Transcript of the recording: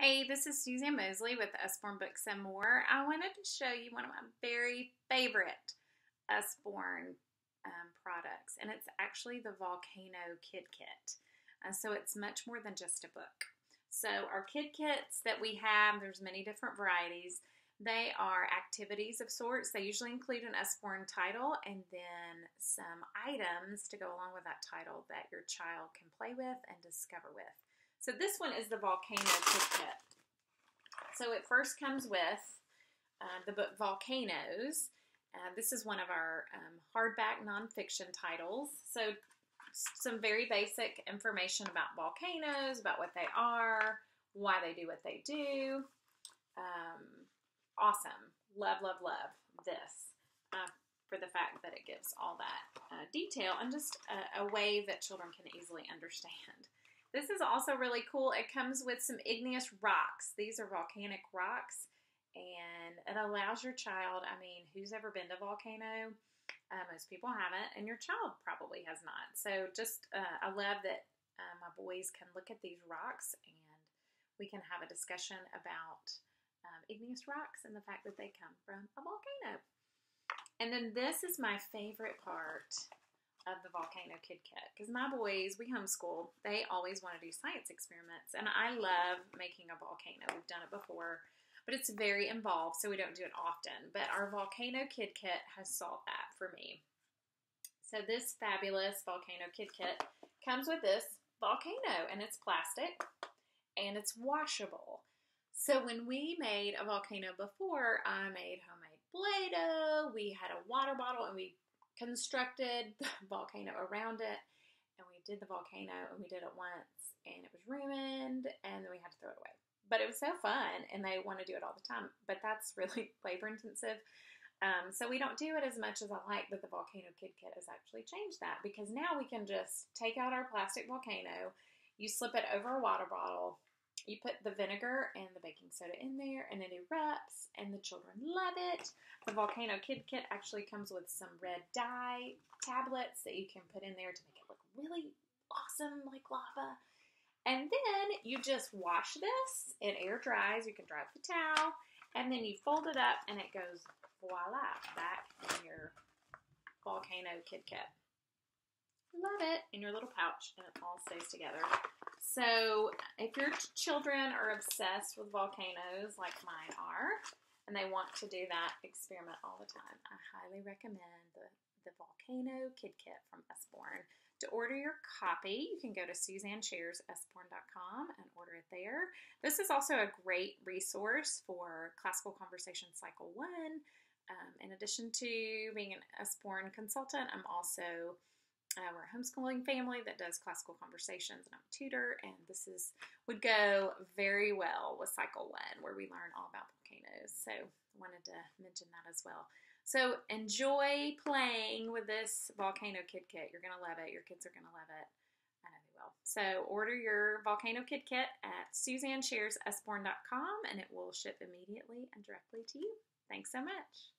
Hey, this is Suzanne Mosley with Usborne Books and More. I wanted to show you one of my very favorite Usborne um, products, and it's actually the Volcano Kid Kit. Uh, so it's much more than just a book. So our kid kits that we have, there's many different varieties. They are activities of sorts. They usually include an Usborne title and then some items to go along with that title that your child can play with and discover with. So this one is the Volcano Kit. So it first comes with uh, the book Volcanoes. Uh, this is one of our um, hardback nonfiction titles. So some very basic information about volcanoes, about what they are, why they do what they do. Um, awesome. Love, love, love this uh, for the fact that it gives all that uh, detail and just a, a way that children can easily understand. This is also really cool. It comes with some igneous rocks. These are volcanic rocks, and it allows your child, I mean, who's ever been to volcano? Uh, most people haven't, and your child probably has not. So just, uh, I love that uh, my boys can look at these rocks and we can have a discussion about um, igneous rocks and the fact that they come from a volcano. And then this is my favorite part of the Volcano Kid Kit because my boys, we homeschool, they always want to do science experiments, and I love making a volcano. We've done it before, but it's very involved, so we don't do it often. But our Volcano Kid Kit has solved that for me. So this fabulous Volcano Kid Kit comes with this volcano, and it's plastic, and it's washable. So when we made a volcano before, I made homemade Play-Doh, we had a water bottle, and we constructed the volcano around it and we did the volcano and we did it once and it was ruined and then we had to throw it away. But it was so fun and they want to do it all the time. But that's really labor intensive. Um, so we don't do it as much as I like, but the Volcano Kid Kit has actually changed that because now we can just take out our plastic volcano, you slip it over a water bottle, you put the vinegar and the baking soda in there and it erupts and the children love it. The Volcano Kid Kit actually comes with some red dye tablets that you can put in there to make it look really awesome like lava. And then you just wash this, it air dries, you can dry with a towel, and then you fold it up and it goes voila, back in your Volcano Kid Kit. Love it in your little pouch and it all stays together. So, if your children are obsessed with volcanoes like mine are, and they want to do that experiment all the time, I highly recommend the, the Volcano Kid Kit from Usborne. To order your copy, you can go to suzannesharesusborne.com and order it there. This is also a great resource for Classical Conversation Cycle 1. Um, in addition to being an Usborne consultant, I'm also uh, we're a homeschooling family that does classical conversations, and I'm a tutor. And this is would go very well with Cycle One, where we learn all about volcanoes. So I wanted to mention that as well. So enjoy playing with this volcano kid kit. You're gonna love it. Your kids are gonna love it. I know they will. So order your volcano kid kit at suzannesharesusborne.com, and it will ship immediately and directly to you. Thanks so much.